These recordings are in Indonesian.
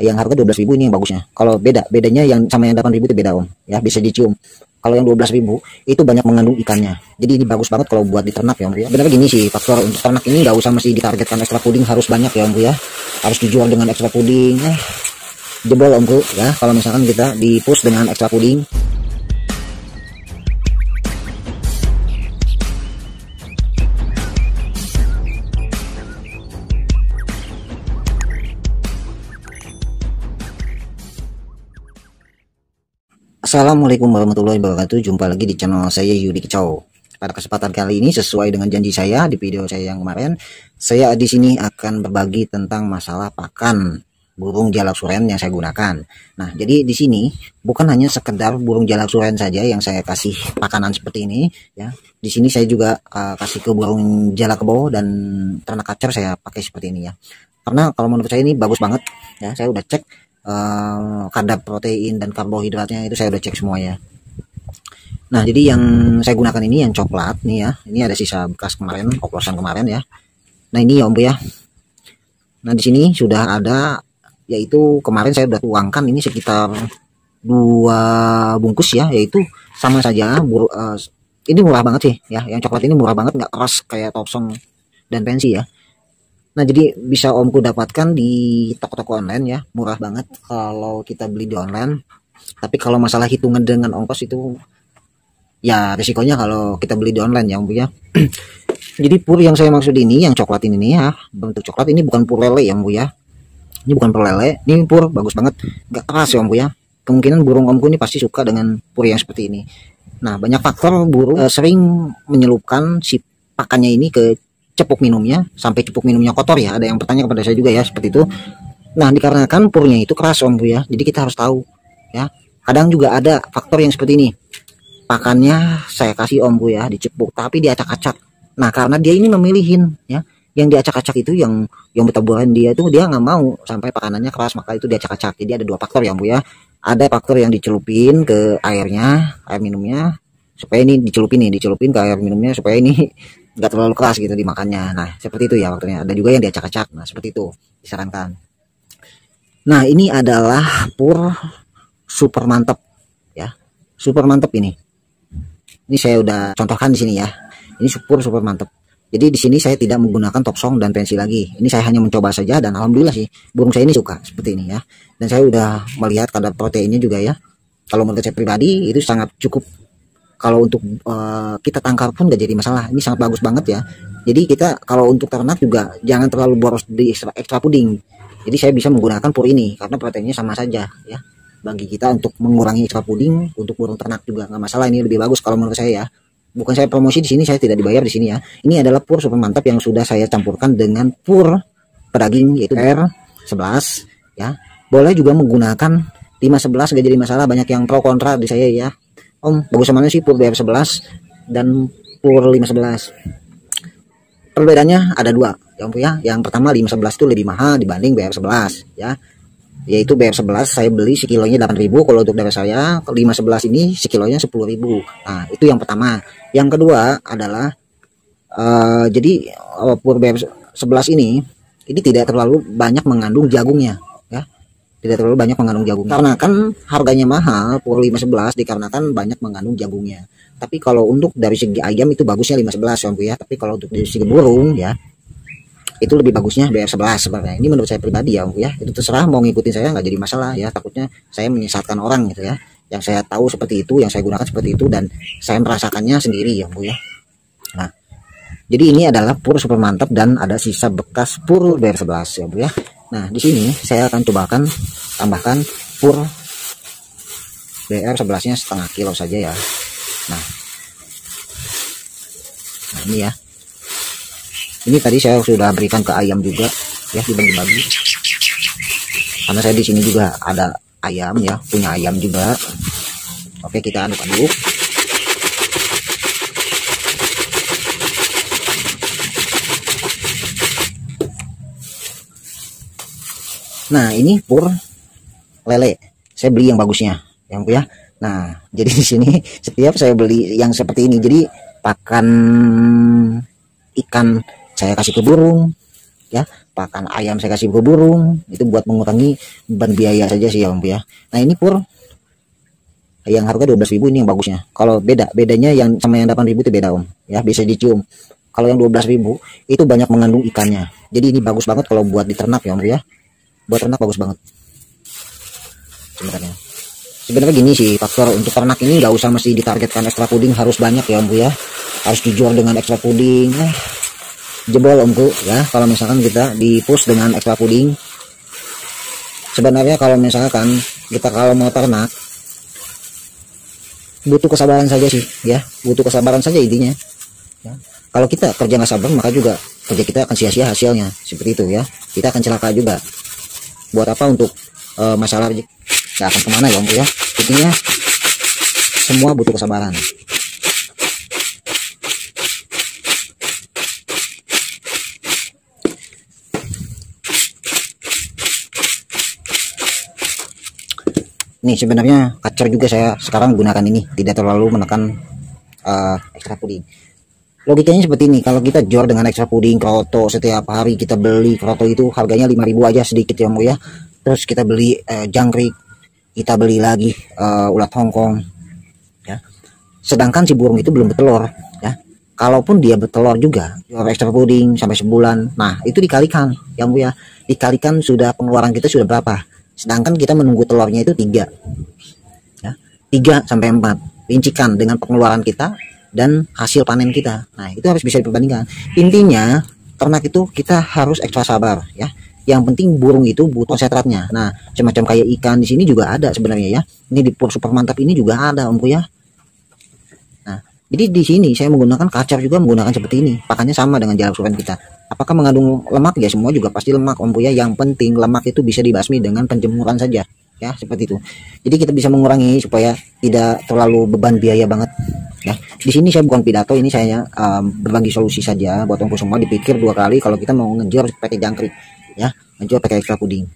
yang harga 12.000 ini yang bagusnya. Kalau beda bedanya yang sama yang 8.000 itu beda om. Ya bisa dicium. Kalau yang 12.000 itu banyak mengandung ikannya. Jadi ini bagus banget kalau buat diternak ya om ya. Benar gini sih faktor untuk ternak ini nggak usah masih ditargetkan ekstra puding harus banyak ya om ya. Harus dijual dengan ekstra puding. Eh jebol omku ya. Kalau misalkan kita di push dengan ekstra puding Assalamualaikum warahmatullahi wabarakatuh. Jumpa lagi di channel saya Yudi Kicau Pada kesempatan kali ini sesuai dengan janji saya di video saya yang kemarin Saya di sini akan berbagi tentang masalah pakan burung jalak suren yang saya gunakan. Nah jadi di sini bukan hanya sekedar burung jalak suren saja yang saya kasih pakanan seperti ini ya. Di sini saya juga uh, kasih ke burung jalak kebo dan ternak kacer saya pakai seperti ini ya. Karena kalau menurut saya ini bagus banget ya. Saya udah cek uh, kadar protein dan karbohidratnya itu saya udah cek semua ya nah jadi yang saya gunakan ini yang coklat nih ya. Ini ada sisa bekas kemarin oplosan kemarin ya. Nah ini ya om ya. Nah di sini sudah ada yaitu kemarin saya udah tuangkan ini sekitar dua bungkus ya yaitu sama saja bur, uh, ini murah banget sih ya. Yang coklat ini murah banget nggak keras kayak Thompson dan pensi ya Nah, jadi bisa omku dapatkan di toko-toko online ya, murah banget kalau kita beli di online. Tapi kalau masalah hitungan dengan ongkos itu ya risikonya kalau kita beli di online ya, Om ya. jadi pur yang saya maksud ini yang coklat ini nih ya, bentuk coklat ini bukan pur lele ya, Om ya. Ini bukan pur lele, ini pur bagus banget, nggak keras ya, Om ya. Kemungkinan burung omku ini pasti suka dengan pur yang seperti ini. Nah, banyak faktor burung uh, sering menyelupkan si pakannya ini ke cepuk minumnya sampai cepuk minumnya kotor ya. Ada yang bertanya kepada saya juga ya seperti itu. Nah dikarenakan purnya itu keras om bu ya. Jadi kita harus tahu ya. Kadang juga ada faktor yang seperti ini. Pakannya saya kasih om bu ya dicepuk tapi diacak-acak. Nah karena dia ini memilihin ya. Yang diacak-acak itu yang yang bertaburan dia itu dia nggak mau sampai pakanannya keras maka itu diacak-acak. Jadi ada dua faktor ya bu ya. Ada faktor yang dicelupin ke airnya air minumnya supaya ini dicelupin nih dicelupin ke air minumnya supaya ini nggak terlalu keras gitu dimakannya. Nah seperti itu ya waktunya. Ada juga yang diacak-acak. Nah seperti itu disarankan. Nah ini adalah pur super mantep ya. Super mantep ini. Ini saya udah contohkan di sini ya. Ini super super mantep. Jadi di sini saya tidak menggunakan top song dan pensi lagi. Ini saya hanya mencoba saja dan alhamdulillah sih burung saya ini suka seperti ini ya. Dan saya udah melihat kadar proteinnya juga ya. Kalau menurut saya pribadi itu sangat cukup kalau untuk uh, kita tangkap pun gak jadi masalah. Ini sangat bagus banget ya. Jadi kita kalau untuk ternak juga jangan terlalu boros di ekstra, ekstra puding. Jadi saya bisa menggunakan pur ini karena proteinnya sama saja ya. Bagi kita untuk mengurangi ekstra puding untuk burung ternak juga nggak masalah. Ini lebih bagus kalau menurut saya ya. Bukan saya promosi di sini saya tidak dibayar di sini ya. Ini adalah pur super mantap yang sudah saya campurkan dengan pur pedaging yaitu R 11 ya. Boleh juga menggunakan 511 gak jadi masalah. Banyak yang pro kontra di saya ya Om, bagus mana sih pur BR11 dan pur 511? Perbedaannya ada dua, ya Om ya. Yang pertama 511 itu lebih mahal dibanding BR11 ya. Yaitu BR11 saya beli sekilonya 8000 kalau untuk daerah saya, 511 ini sekilonya 10000. Nah, itu yang pertama. Yang kedua adalah uh, jadi uh, pur BR11 ini ini tidak terlalu banyak mengandung jagungnya tidak terlalu banyak mengandung jagung karena kan harganya mahal pur 511 dikarenakan banyak mengandung jagungnya. Tapi kalau untuk dari segi ayam itu bagusnya 511 ya. Tapi kalau untuk dari segi burung ya itu lebih bagusnya BR11 sebenarnya. Ini menurut saya pribadi ya ya. Itu terserah mau ngikutin saya nggak jadi masalah ya. Takutnya saya menyesatkan orang gitu ya. Yang saya tahu seperti itu yang saya gunakan seperti itu dan saya merasakannya sendiri ya Bu ya. Nah jadi ini adalah pur super mantap dan ada sisa bekas pur BR11 ya Bu ya Nah, di sini saya akan cobakan tambahkan pur BR 11-nya setengah kilo saja ya. Nah, nah ini ya. Ini tadi saya sudah berikan ke ayam juga ya dibagi-bagi. Karena saya di sini juga ada ayam ya, punya ayam juga. Oke, kita aduk-aduk. Nah, ini pur lele. Saya beli yang bagusnya, yang ya. Nah, jadi di sini setiap saya beli yang seperti ini, jadi pakan ikan saya kasih ke burung, ya. pakan ayam saya kasih ke burung itu buat mengurangi beban biaya saja sih ya om ya nah ini pur yang harga 12.000 ini yang bagusnya kalau beda bedanya yang sama yang 8.000 itu beda om ya bisa dicium kalau yang 12.000 itu banyak mengandung ikannya jadi ini bagus banget kalau buat diternak ya om ya buat ternak bagus banget. Sebenarnya sebenarnya gini sih faktor untuk ternak ini nggak usah mesti ditargetkan ekstra puding harus banyak ya om ya. Harus dijual dengan ekstra puding. Eh, jebol omku ya. Kalau misalkan kita di push dengan ekstra puding sebenarnya kalau misalkan kita kalau mau ternak butuh kesabaran saja sih ya. Butuh kesabaran saja intinya. Ya. kalau kita kerja nggak sabar maka juga kerja kita akan sia-sia hasilnya. Seperti itu ya. Kita akan celaka juga buat apa untuk uh, masalah nggak akan ke mana ya omku ya. Intinya semua butuh kesabaran. Nih sebenarnya kacar juga saya sekarang gunakan ini. Tidak terlalu menekan uh, ekstra puding logikanya seperti ini kalau kita jor dengan ekstra puding kroto setiap hari kita beli kroto itu harganya 5000 aja sedikit ya mau ya. Terus kita beli uh, jangkrik kita beli lagi uh, ulat hongkong ya. Sedangkan si burung itu belum bertelur ya. Kalaupun dia bertelur juga jor ekstra puding sampai sebulan nah itu dikalikan ya bu ya. Dikalikan sudah pengeluaran kita sudah berapa. Sedangkan kita menunggu telurnya itu tiga ya. Tiga sampai empat. Rincikan dengan pengeluaran kita dan hasil panen kita. Nah itu harus bisa diperbandingkan. Intinya ternak itu kita harus ekstra sabar ya. Yang penting burung itu butuh konsentratnya. Nah semacam kayak ikan di sini juga ada sebenarnya ya. Ini di pur super mantap ini juga ada omku ya. Nah jadi di sini saya menggunakan kacar juga menggunakan seperti ini. Pakannya sama dengan jarak sukan kita. Apakah mengandung lemak? Ya semua juga pasti lemak om ya. Yang penting lemak itu bisa dibasmi dengan penjemuran saja ya seperti itu. Jadi kita bisa mengurangi supaya tidak terlalu beban biaya banget. Ya di sini saya bukan pidato ini saya um, berbagi solusi saja buat om semua dipikir dua kali kalau kita mau ngejar pakai jangkrik. Ya ngejar pakai ekstra puding.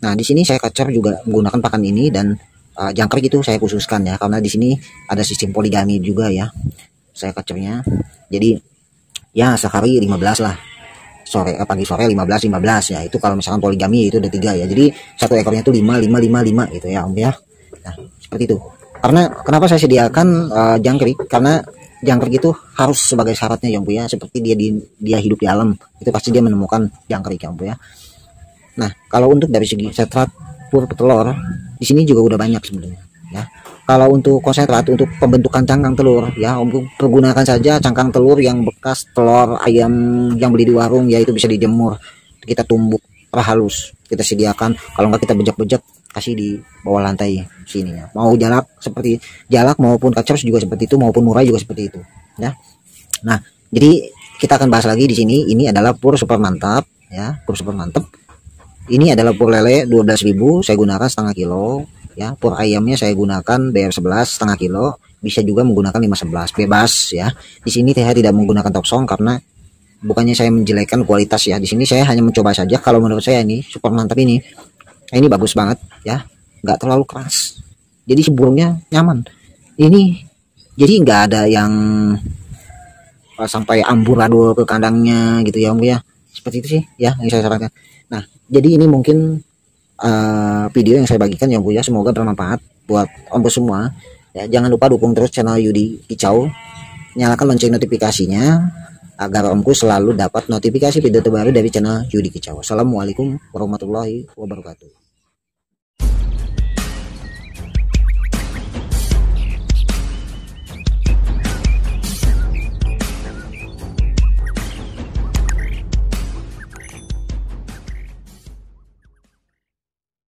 Nah di sini saya kacar juga menggunakan pakan ini dan uh, jangkrik itu saya khususkan ya karena di sini ada sistem poligami juga ya saya kacarnya jadi ya sekali 15 lah sore eh, pagi sore 15 15 ya. Itu kalau misalkan poligami itu ada tiga ya. Jadi satu ekornya itu 5 5 5 5 gitu ya om ya. Nah seperti itu. Karena kenapa saya sediakan uh, jangkrik? Karena jangkrik itu harus sebagai syaratnya ya om ya seperti dia di, dia hidup di alam. Itu pasti dia menemukan jangkrik ya om ya. Nah kalau untuk dari segi setrat pur petelur di sini juga udah banyak sebenarnya ya kalau untuk konsentrat untuk pembentukan cangkang telur ya om pergunakan saja cangkang telur yang bekas telur ayam yang beli di warung ya itu bisa dijemur. Kita tumbuk halus. Kita sediakan. Kalau enggak kita bejak-bejak kasih di bawah lantai sini ya. Mau jalak seperti jalak maupun kacang juga seperti itu maupun murai juga seperti itu ya. Nah jadi kita akan bahas lagi di sini. Ini adalah pur super mantap ya pur super mantap ini adalah pur lele 12.000 saya gunakan setengah kilo ya. Pur ayamnya saya gunakan BR11 setengah kilo. Bisa juga menggunakan 511 bebas ya. Di sini saya tidak menggunakan toksong karena bukannya saya menjelekkan kualitas ya. Di sini saya hanya mencoba saja. Kalau menurut saya ini super mantap ini ini bagus banget ya. Nggak terlalu keras. Jadi seburungnya nyaman. Ini jadi nggak ada yang sampai amburadul ke kandangnya gitu ya om ya. Seperti itu sih ya yang saya sarankan. Nah jadi ini mungkin uh, video yang saya bagikan ya Bu ya. Semoga bermanfaat buat Om semua. Ya jangan lupa dukung terus channel Yudi Kicau. Nyalakan lonceng notifikasinya agar Omku selalu dapat notifikasi video terbaru dari channel Yudi Kicau. Assalamualaikum warahmatullahi wabarakatuh